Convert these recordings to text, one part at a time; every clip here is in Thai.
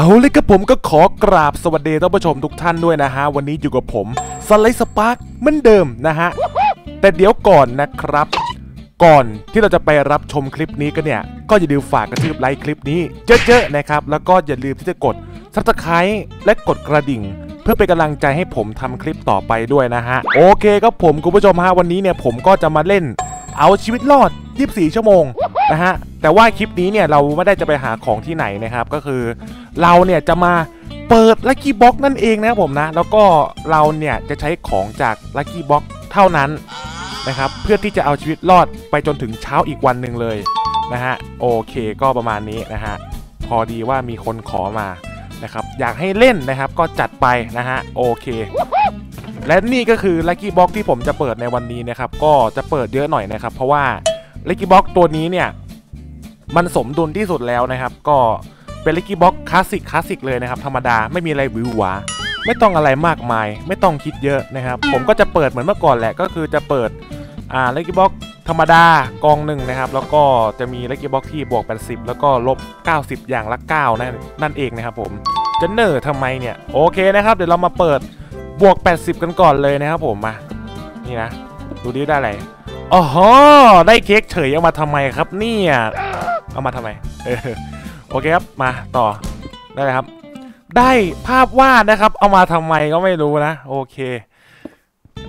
เอาเลยครับผมก็ขอกราบสวัสดีท่านผู้ชมทุกท่านด้วยนะฮะ วันนี้อยู่กับผมสไลด์สปาร์กเหมือนเดิมนะฮะ แต่เดี๋ยวก่อนนะครับ ก่อนที่เราจะไปรับชมคลิปนี้กันเนี่ย ก็อย่าลืมฝากกระทืบไลค์คลิปนี้เยอะๆนะครับ แล้วก็อย่าลืมที่จะกด subscribe และกดกระดิ่ง เพื่อเป็นกำลังใจให้ผมทำคลิปต่อไปด้วยนะฮะ โอเคครับผมคุณผู้ชมฮะวันนี้เนี่ยผมก็จะมาเล่น เอาชีวิตรอด 24 ชั่วโมงนะฮะแต่ว่าคลิปนี้เนี่ยเราไม่ได้จะไปหาของที่ไหนนะครับ ก็คือเราเนี่ยจะมาเปิดลั c กี้บ็อกนั่นเองนะครับผมนะ แล้วก็เราเนี่ยจะใช้ของจากลั c กี้บ็อกเท่านั้นนะครับเพื่อที่จะเอาชีวิตรอดไปจนถึงเช้าอีกวันหนึ่งเลยนะฮะโอเคก็ประมาณนี้นะฮะพอดีว่ามีคนขอมานะครับอยากให้เล่นนะครับก็จัดไปนะฮะโอเค และนี่ก็คือลั c กี้บ็อกที่ผมจะเปิดในวันนี้นะครับก็จะเปิดเยอะหน่อยนะครับ เพราะว่า ลั c กี้บ็อกตัวนี้เนี่ย มันสมดุลที่สุดแล้วนะครับ ก็เป็นลั c กี้บ็อกคลาสสิกคลาสสิกเลยนะครับธรรมดาไม่มีอะไรวือหวาไม่ต้องอะไรมากมาย ไม่ต้องคิดเยอะนะครับ ผมก็จะเปิดเหมือนเมื่อก่อนแหละก็คือจะเปิดอ่าลั c กี้บ็อกธรรมดากองหนึ่งนะครับ แล้วก็จะมีลั c กี้บ็อกที่บวก 80 แล้วก็ลบ 90 อย่างละ9นั่นนั่นเองนะครับผมจะเนอร์ทำไมเนี่ยโอเคนะครับ เดี๋ยวเรามาเปิดบวก 80 กันก่อนเลยนะครับผมมานี่นะดูดิได้อะไร อ๋อได้เค้กเฉยเอามาทำไมครับเนี่ยเอามาทำไมเออโอเคครับมาต่อได้เลยครับ ได้ภาพวาดนะครับ เอามาทำไมก็ไม่รู้นะ โอเค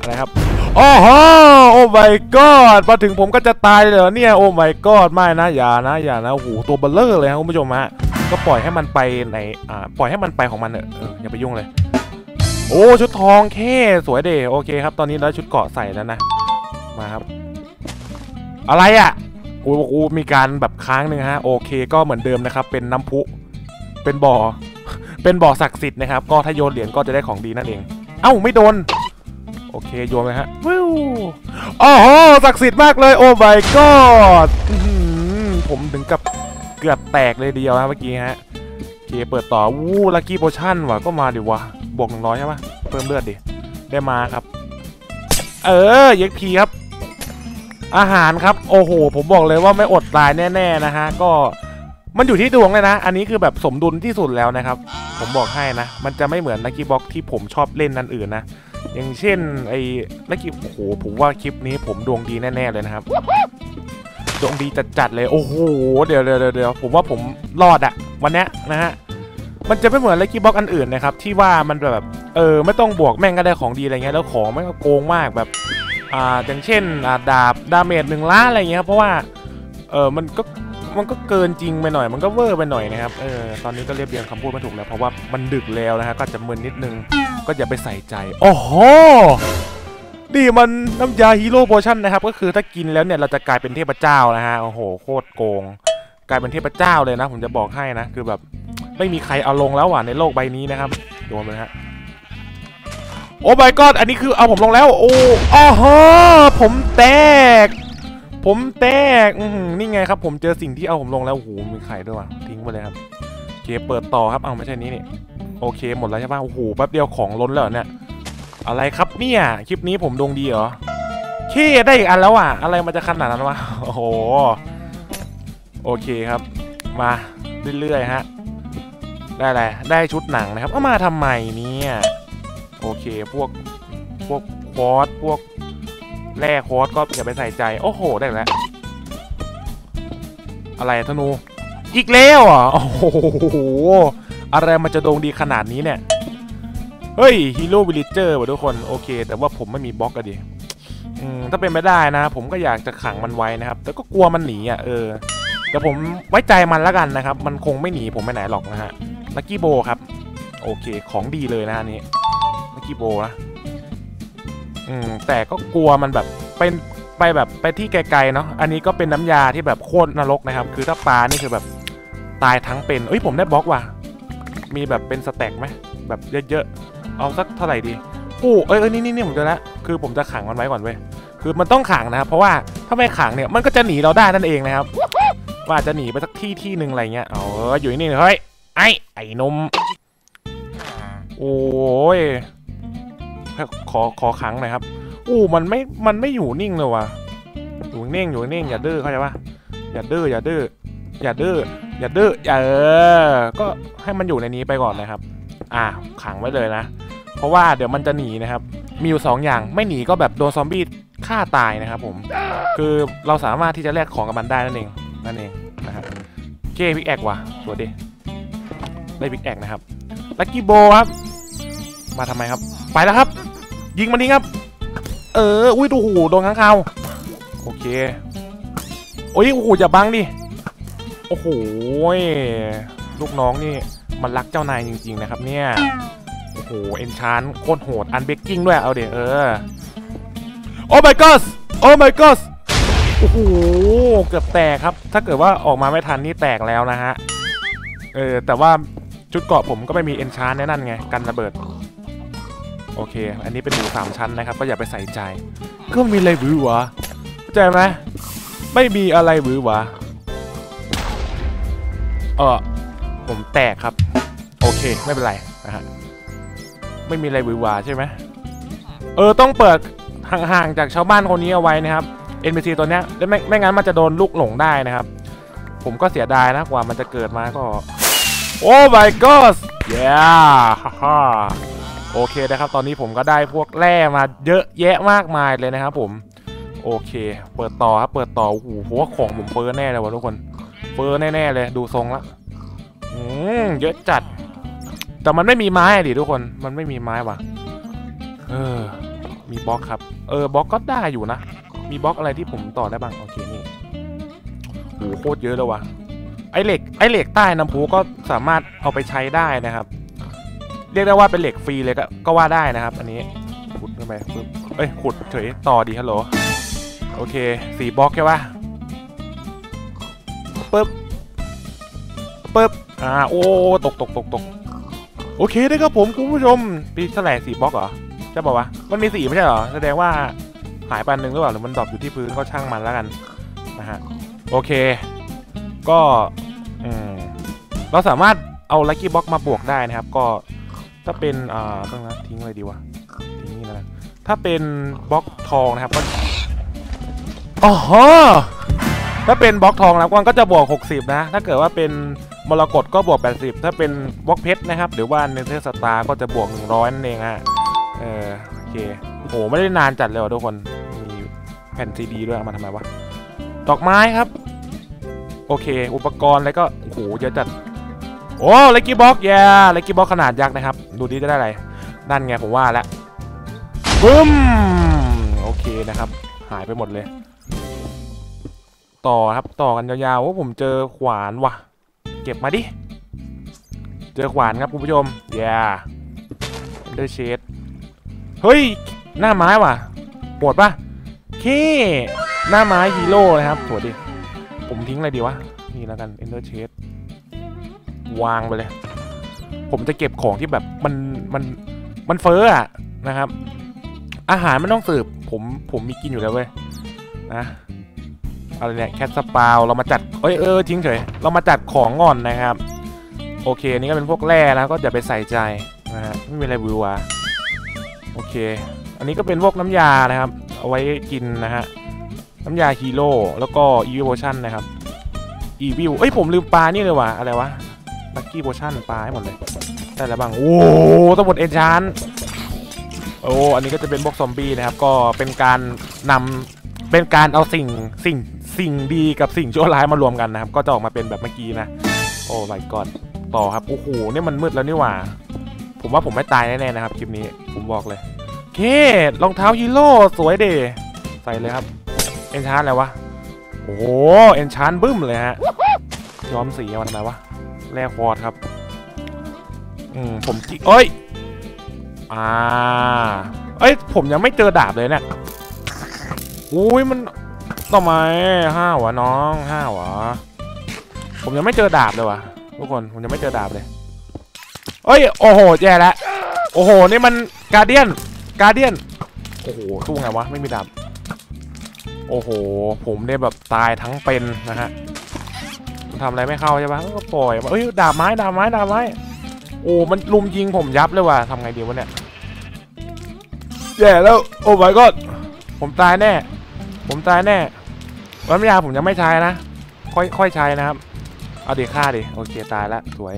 อะไรครับโอ้โหโอ้ my god มาถึงผมก็จะตายเลยเหรอเนี่ยโอ้ my god ไม่นะอย่านะอย่านะโอ้โหตัวเบลเลอร์เลยครับคุณผู้ชมฮะก็ปล่อยให้มันไปในอ่าปล่อยให้มันไปของมันเถอะเอออย่าไปยุ่งเลย โอ้ชุดทองแค่สวยเดโอเคครับ ตอนนี้ได้ชุดเกาะใส่แล้วนะมาครับ อะไรอะโอ้โหมีการแบบค้างหนึ่งฮะโอเคก็เหมือนเดิมนะครับ เป็นน้ำพุ เป็นบ่อ เป็นบ่อศักดิ์สิทธิ์นะครับ ก็ถ้าโยนเหรียญก็จะได้ของดีนั่นเอง เอ้าไม่โดน โอเคโยนเลยฮะวิวโอ้โหศักดิ์สิทธิ์มากเลยโอ้ my god ผมถึงกับเกือบแตกเลยเดียวนะเมื่อกี้ฮะโอเคเปิดต่อวู้ลักกี้โพชั่นว่ะก็มาดิวะบวกหนึ่งร้อยใช่ปะเพิ่มเลือดดิได้มาครับ เออเย็กพีครับ อาหารครับโอ้โห ผมบอกเลยว่าไม่อดตายแน่ๆนะฮะก็มันอยู่ที่ดวงเลยนะ อันนี้คือแบบสมดุลที่สุดแล้วนะครับ ผมบอกให้นะ มันจะไม่เหมือนลักกี้บ็อกที่ผมชอบเล่นนั่นอื่นนะ อย่างเช่นไอ้ลักกี้โอ้โหผมว่าคลิปนี้ผมดวงดีแน่ ๆ เลยนะครับ ดวงดีจัดๆเลย โอ้โห เดี๋ยวเดี๋ยวเดี๋ยวผมว่าผมรอดอะวันนี้นะฮะ มันจะไม่เหมือน lucky block อันอื่นนะครับ ที่ว่ามันแบบ เออ ไม่ต้องบวกแม่งก็ได้ของดีอะไรเงี้ย แล้วของแม่งก็โกงมากแบบ อ่าอย่างเช่นดาบ damage หนึ่งล้านอะไรเงี้ยครับเพราะว่าเออมันก็มันก็เกินจริงไปหน่อย มันก็เวอร์ไปหน่อยนะครับเออตอนนี้ก็เรียบเรียงคำพูดไม่ถูกแล้วเพราะว่ามันดึกแล้วนะฮะก็จะมึนนิดนึงก็อย่าไปใส่ใจโอ้โหนี่มันน้ำยาฮีโร่โพชั่นนะครับ ก็คือถ้ากินแล้วเนี่ยเราจะกลายเป็นเทพเจ้านะฮะโอ้โหโคตรโกง กลายเป็นเทพเจ้าเลยนะ ผมจะบอกให้นะ คือแบบไม่มีใครเอาลงแล้วว่ะในโลกใบนี้นะครับโดนไปฮะ โอ้ my god อันนี้คือเอาผมลงแล้ว โอ้อ้อฮผมแตก ผมแตกอืนี่ไงครับ ผมเจอสิ่งที่เอาผมลงแล้วโอ้โหมีไข่ด้วยว่ะทิ้งไปเลยครับโอเคเปิดต่อครับเอาไม่ใช่นี้นี่โอเคหมดแล้วใช่ป่ะโอ้โหแป๊บเดียวของล้นแล้วเหรอเนี่ยอะไรครับเนี่ยคลิปนี้ผมดวงดีเหรอเคได้อีกอันแล้วอะ อะไรมันจะขนาดนั้นวะโอ้โหโอเคครับ มาเรื่อยๆฮะได้อะไรได้ชุดหนังนะครับเอามาทำไมเนี่ย โอเค พวก พวกคอร์สพวกแร่คอร์สก็อย่าไปใส่ใจ โอ้โห ได้แล้ว อะไรธนู อีกแล้วอะ โอ้โห อะไรมันจะดวงดีขนาดนี้เนี่ย เฮ้ย hero villager ว่ะทุกคน โอเค แต่ว่าผมไม่มีบล็อกอะดิอืมถ้าเป็นไม่ได้นะ ผมก็อยากจะขังมันไว้นะครับ แต่ก็กลัวมันหนีอะ เออ แต่ผมไว้ใจมันแล้วกันนะครับ มันคงไม่หนีผมไปไหนหรอกนะฮะ lucky bow ครับ โอเค ของดีเลยนะอันนี้ lucky bow นะอืมแต่ก็กลัวมันแบบเป็นไปแบบไปที่ไกลๆเนาะอันนี้ก็เป็นน้ำยาที่แบบโคตรนรกนะครับ คือถ้าปลานี่คือแบบตายทั้งเป็นเอ้ยผมได้บล็อกว่ะมีแบบเป็นสแต็กไหมแบบเยอะๆเอาสักเท่าไหร่ดีอู้เอ้ยเอ้ยนี่นี่นี่ผมเจะแล้วคือผมจะขังมันไว้ก่อนเว้ยคือมันต้องขังนะครับเพราะว่าถ้าไม่ขังเนี่ยมันก็จะหนีเราได้นั่นเองนะครับว่าจะหนีไปสักที่ที่หนึ่งอะไรเงี้ยเอาเอออยู่นี่เฮ้ยไอ้ไอ้นมโอ้ย ขอขอขังหน่อยครับอู้มันไม่มันไม่อยู่นิ่งเลยว่ะอยู่นิ่งอยู่นิ่งอย่าดื้อเข้าใจปะอย่าดื้ออย่าดื้ออย่าดื้ออย่าดื้ออย่าเออก็ให้มันอยู่ในนี้ไปก่อนนะครับ อ่าขังไว้เลยนะ เพราะว่าเดี๋ยวมันจะหนีนะครับ มีอยู่สองอย่างไม่หนีก็แบบโดนซอมบี้ฆ่าตายนะครับผม คือเราสามารถที่จะแลกของกับมันได้นั่นเองนั่นเองนะครับเก้พิกแอกว่ะสวยดิได้พิกแอกนะครับลักกี้โบครับ มาทำไมครับ ไปแล้วครับ ยิงมันนี้ครับ เออ อุ้ยดูหูโดนข้างคาวโอเค โอ้ยโอ้โหอย่าบังดิ โอ้โหลูกน้องนี่มันรักเจ้านายจริง ๆ นะครับ เนี่ย โอ้โห เอนชานโคตรโหด อันเบกกิ้งด้วย เอาเดี๋ยวเออ โอ้ my god โอ้ my god โอ้โห เกือบแตกครับ ถ้าเกิดว่าออกมาไม่ทันนี่แตกแล้วนะฮะ เออ แต่ว่าชุดเกราะผมก็ไม่มีเอนชานแน่นั่นไง กันระเบิด โอเค อันนี้เป็นหมูสามชั้นนะครับ ก็อย่าไปใส่ใจ ก็มีอะไรหวือหวะเข้าใจไหมไม่มีอะไรหวือหวะเออผมแตกครับ โอเค ไม่เป็นไรนะฮะไม่มีอะไรหวือหวาใช่ไหมเออต้องเปิดห่างๆจากชาวบ้านคนนี้เอาไว้นะครับ NPC ตัวเนี้ยแล้วไม่ไม่งั้นมันจะโดนลูกหลงได้นะครับ ผมก็เสียดายนะกว่ามันจะเกิดมาก็ โอ้ my god yeah ฮ่าฮ่า โอเคนะครับ ตอนนี้ผมก็ได้พวกแร่มาเยอะแยะมากมายเลยนะครับผม โอเค เปิดต่อครับ เปิดต่อ โอ้โหเพราะว่าของผมเฟอร์แน่เลยวะทุกคน เฟอร์แน่ๆเลย ดูทรงละ อืม เยอะจัด แต่มันไม่มีไม้ดิทุกคน มันไม่มีไม้ว่ะ เออ มีบล็อกครับ เออ บล็อกก็ได้อยู่นะ มีบล็อกอะไรที่ผมต่อได้บ้าง โอเค นี่โหโคตรเยอะเลยว่ะ ไอเหล็ก ไอเหล็กใต้น้ำพุก็สามารถเอาไปใช้ได้นะครับ เรียกได้ว่าเป็นเหล็กฟรีเลยก็ก็ว่าได้นะครับ อันนี้ขุดขึ้นไปปึ๊บเอ้ยขุดเฉยต่อดีฮัลโหลโอเคสี่บล็อกใช่ปะปึ๊บปึ๊บอ่าโอ้ตกตกตกตกโอเคได้ครับผมคุณผู้ชมปีเท่าไหร่สี่บล็อกเหรอใช่ป่าวะมันมีสี่ไม่ใช่เหรอแสดงว่าหายไปอันหนึ่งหรือเปล่าหรือมัน drop อยู่ที่พื้นก็ช่างมันแล้วกันนะฮะโอเค ก็อืมเราสามารถเอา lucky block มาบวกได้นะครับ ก็ ถ้าเป็นอ่าต้องนะทิ้งเลยดีวะทิ้งนี่แล้วกันถ้าเป็นบล็อกทองนะครับก็อ๋อถ้าเป็นบล็อกทองแล้วมันก็จะบวก 60 นะ ถ้าเกิดว่าเป็นมรกตก็บวก 80 ถ้าเป็นบล็อกเพชรนะครับ หรือว่า nether star ก็จะบวก 100 นั่นเองฮะเออโอเคโหไม่ได้นานจัดเลยว่ะทุกคนมีแผ่นซีดีด้วยมาทำไมวะดอกไม้ครับ โอเค อุปกรณ์อะไรก็โอ้โหเยอะจัด โอ้ lucky block แย่ lucky block ขนาดยักษ์นะครับ ดูดิจะได้อะไร นั่นไงผมว่าแล้วบึ้มโอเคนะครับ หายไปหมดเลย ต่อครับต่อกันยาวๆว่าผมเจอขวานว่ะ เก็บมาดิ เจอขวานครับคุณผู้ชมอย่เดอร์เชดเฮ้ย หน้าไม้ว่ะปวดปะเคหน้าไม้ฮีโร่นะครับสวยดิผมทิ้งอะไรดีวะ นี่แล้วกันเอนเดอร์เชด วางไปเลย ผมจะเก็บของที่แบบมันมันมันเฟ้ออะนะครับ อาหารมันต้องสืบผมผมมีกินอยู่แล้วเว้ยนะอะไรเนี่ยแคทสปาวเรามาจัดเอ้ยเออทิ้งเฉยเรามาจัดของก่อนนะครับ โอเคนี่ก็เป็นพวกแร่นะก็อย่าไปใส่ใจนะฮะไม่มีอะไรบือวะโอเค อันนี้ก็เป็นพวกน้ำยานะครับ เอาไว้กินนะฮะน้ำยาฮีโร่แล้วก็อีวิโอชั่นนะครับอีวิวเอ้ยผมลืมปลานี่เลยว่ะอะไรวะ ลักกี้โพชั่นปลาให้หมดเลยได้แล้วบ้างโอ้ต้องหมดเอนชานโอ้อันนี้ก็จะเป็นพวกซอมบี้นะครับก็เป็นการนำเป็นการเอาสิ่งสิ่งสิ่งดีกับสิ่งชั่วร้ายมารวมกันนะครับ ก็จะออกมาเป็นแบบเมื่อกี้นะ โอ้ my god ต่อครับโอ้โหนี่มันมืดแล้วนี่หว่า ผมว่าผมไม่ตายแน่ๆนะครับคลิปนี้ผมบอกเลยโอเครองเท้าฮีโร่สวยเดใส่เลยครับเอนชานอะไรวะโอ้โหเอนชานบึ้มเลยฮะย้อมสีมาทำไมวะ แร่ควอดครับ อืมผมจิเอ้ย อ่า เอ้ย ผมยังไม่เจอดาบเลยเนี่ยอุ้ยมันต่อไมห้าวะน้องห้าวะผมยังไม่เจอดาบเลยวะทุกคนผมยังไม่เจอดาบเลยเอ้ยโอ้โหแย่แล้วโอ้โหนี่มันการเดียนการเดียนโอ้โหสู้ไงวะไม่มีดาบโอ้โห ผมเนี่ยแบบตายทั้งเป็นนะฮะ ทำอะไรไม่เข้าใช่ปะก็ปล่อยมาเอ้ยดาบไม้ดาบไม้ดาบไม้โอ้มันลุมยิงผมยับเลยว่ะทำไงดีวะเนี่ยแย่แล้วโอ้ my god ผมตายแน่ ผมตายแน่น้ำยาผมยังไม่ใช้นะ ค่อยค่อยใช้นะครับ เอาดิฆ่าดิโอเคตายละสวย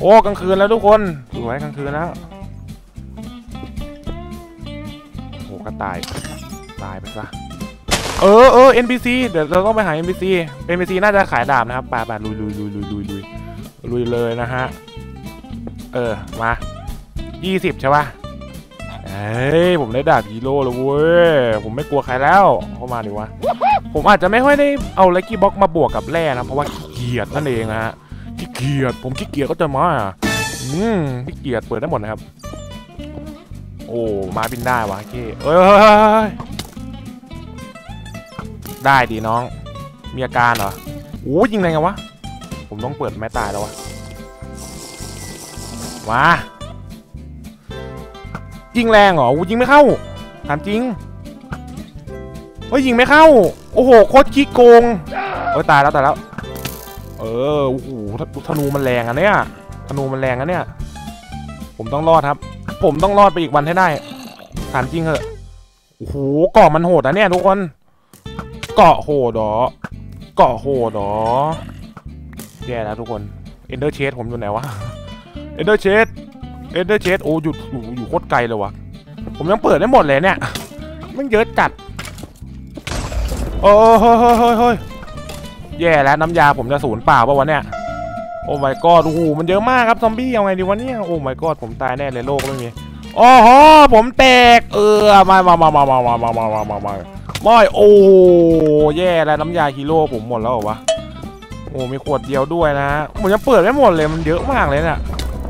โอ้กลางคืนแล้วทุกคนซวยกลางคืนแล้วโอ้ก็ตายตายไปซะ เออเออ NPC เดี๋ยวเราต้องไปหา NPC NPC น่าจะขายดาบนะครับไปไปลุยลุยลุยลุยลุยลุยลุยเลยนะฮะ เออ มา20ใช่ป่ะเฮ้ย ผมได้ดาบฮีโร่แล้วเว้ย ผมไม่กลัวใครแล้ว เข้ามาดิวะ ผมอาจจะไม่ค่อยได้เอา lucky block มาบวกกับแร่นะ เพราะว่าขี้เกียจนั่นเองนะฮะ ขี้เกียจ ผมขี้เกียจก็จะมา อืมขี้เกียจเปิดได้หมดนะครับ โอ้ มาบินได้วะเคเอ้ย ได้ดีน้อง มีอาการเหรอโอ้ยิงไงวะ ผมต้องเปิดแม่ตายแล้ววะ มา ยิงแรงเหรออู้ยิงไม่เข้า ถามจริงเฮ้ยยิงไม่เข้า โอ้โหโคตรขี้โกงโอ้ยตายแล้วตายแล้ว เออ โอ้โหธนูมันแรงอะเนี่ย ธนูมันแรงอะเนี่ย ผมต้องรอดครับ ผมต้องรอดไปอีกวันให้ได้ ถามจริงเหอะ โอ้โหเกราะมันโหดนะเนี่ยทุกคน เกราะโหดเหรอเกราะโหดเหรอแย่แล้วทุกคน Ender Chest ผมอยู่ไหนวะ Ender Chest Ender Chest โอ้อยู่อยู่อยู่โคตรไกลเลยวะผมยังเปิดได้หมดเลยเนี่ยมันเยอะจัดโอ้เฮ้ยเฮ้ยเฮ้ยเฮ้ยแย่แล้วน้ำยาผมจะสูญเปล่าป่าวะเนี่ยโอ้ my god โอ้โหมันเยอะมากครับซอมบี้เอาไงดีวะเนี่ยโอ้ my god ผมตายแน่เลยโลกไม่มีโอ้โหผมแตกเออมามามามามามามามามา มามาไม่โอ้แย่แล้วน้ำยาฮีโร่ผมหมดแล้วเหรอวะโอ้มีขวดเดียวด้วยนะผมยังเปิดไม่หมดเลยมันเยอะมากเลยเนี่ย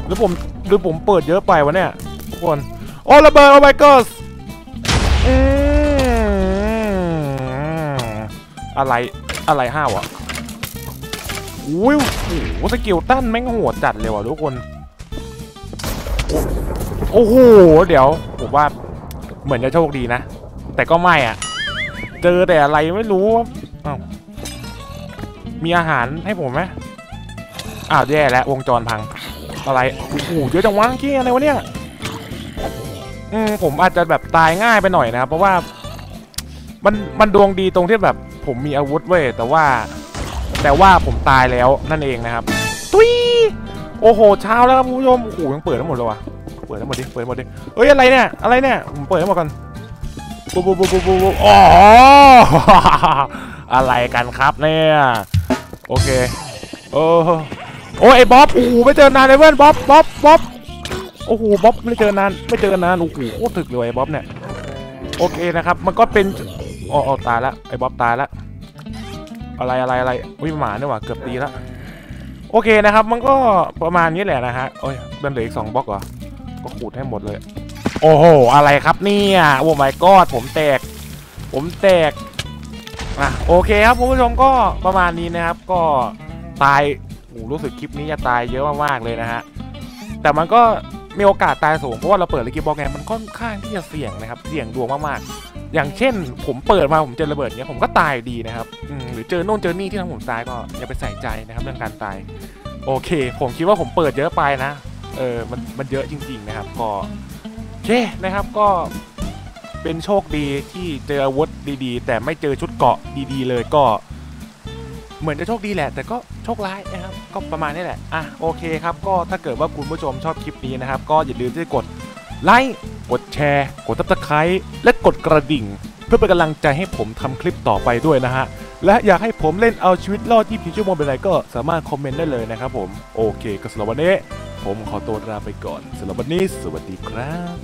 หรือผมหรือผมเปิดเยอะไปวะเนี่ยทุกคนโอ้ระเบิดโอ้ my god อะไรอะไรห้าวะอุ้ยโอ้โหสกิลตั้นแม่งโหดจัดเลยว่ะทุกคน โอ้โห เดี๋ยว ผมว่าเหมือนจะโชคดีนะ แต่ก็ไม่อะ เจอแต่อะไรไม่รู้อ้าวมีอาหารให้ผมไหมอ้าวแย่แล้ววงจรพัง อะไรโอ้โหเยอะจังวะเกี้อะไรวะเนี่ยอืมผมอาจจะแบบตายง่ายไปหน่อยนะครับเพราะว่า มันมันดวงดีตรงที่แบบ ผมมีอาวุธเว้ยแต่ว่า แต่ว่าผมตายแล้วนั่นเองนะครับ ตุ้ยโอ้โหเช้าแล้วครับคุณผู้ชมโอ้โหยังเปิดได้หมดเลยวะเปิดได้หมดดิเปิดหมดดิเอ้ยอะไรเนี่ยอะไรเนี่ยผมเปิดได้หมดกัน ปุ๊บปุ๊บปุ๊บปุ๊บปุ๊บอ๋ออะไรกันครับเนี่ยโอเคเออโอ้ยไอ้บ๊อบโอ้โหไม่เจอนานเลยเพื่อนบ๊อบบ๊อบบ๊อบโอ้โหบ๊อบไม่เจอนานไม่เจอนานโอ้โหโคตรถึกเลยไอ้บ๊อบเนี่ยโอเคนะครับมันก็เป็นอ๋ออ๋อตายละไอ้บ๊อบตายละอะไรอะไรอะไรอุ้ยหมาเนี่ยว่ะเกือบตีละโอเคนะครับมันก็ประมาณนี้แหละนะฮะโอ้ยมันเหลืออีกสองบล็อกเหรอก็ขูดให้หมดเลย โอ้โห อะไรครับเนี่ย โอ้ my god ผมแตก ผมแตกอะโอเคครับคุณผู้ชมก็ประมาณนี้นะครับ ก็ตายโอ้รู้สึกคลิปนี้จะตายเยอะมากๆเลยนะฮะ แต่มันก็มีโอกาสตายสูงเพราะว่าเราเปิดเลกิบอกไงมันค่อนข้างที่จะเสี่ยงนะครับ เสี่ยงดวงมากๆ อย่างเช่น ผมเปิดมาผมเจอระเบิดเนี้ยผมก็ตายดีนะครับหรือเจอโน่นเจอนี่ที่ทำผมตายก็อย่าไปใส่ใจนะครับเรื่องการตาย โอเค ผมคิดว่าผมเปิดเยอะไปนะ เออมันมันเยอะจริง ๆ นะครับก็ เคนะครับก็เป็นโชคดีที่เจออาวุธดีๆ แต่ไม่เจอชุดเกราะดีๆ เลยก็ เหมือนจะโชคดีแหละ แต่ก็โชคร้ายนะครับ ก็ประมาณนี้แหละอะโอเคครับ ก็ถ้าเกิดว่าคุณผู้ชมชอบคลิปนี้นะครับ ก็อย่าลืมที่จะกดไลค์กดแชร์ กด subscribe และกดกระดิ่ง เพื่อเป็นกำลังใจให้ผมทำคลิปต่อไปด้วยนะฮะและอยากให้ผมเล่นเอาชีวิตรอด24ชั่วโมงเป็นไรก็สามารถคอมเมนต์ได้เลยนะครับผมโอเคก็สำหรับวันนี้ผมขอตัวลาไปก่อนสำหรับวันนี้ สวัสดีครับ